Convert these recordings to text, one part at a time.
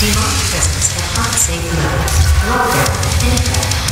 Demonic Christmas. and unsafe movement. Lockdown in effect.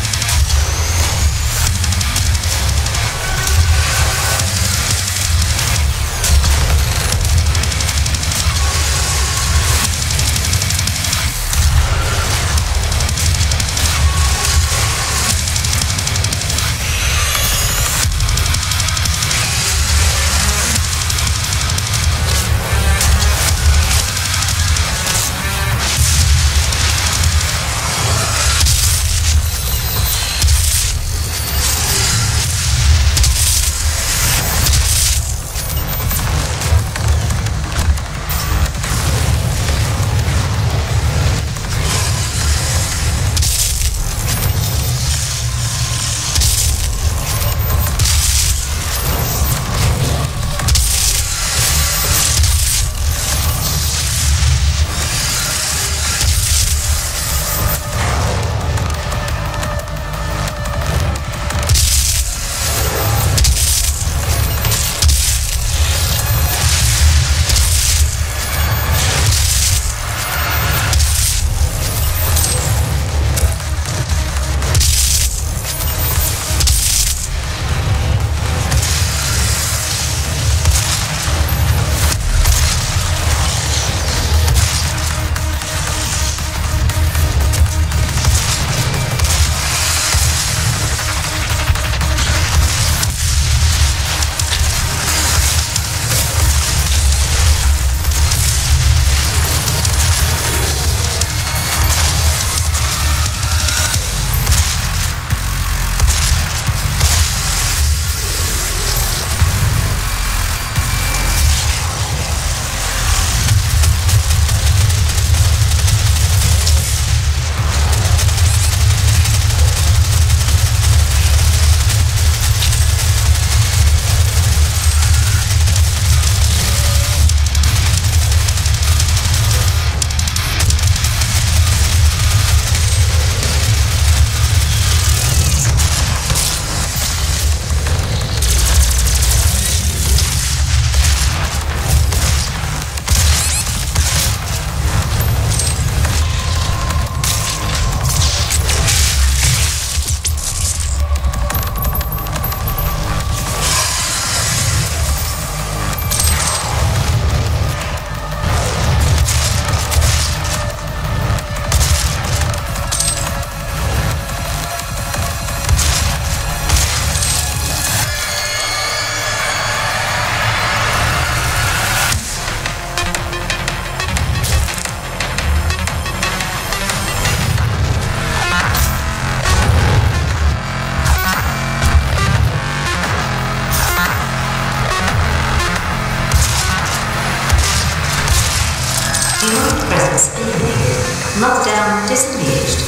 Presence. Lockdown disengaged.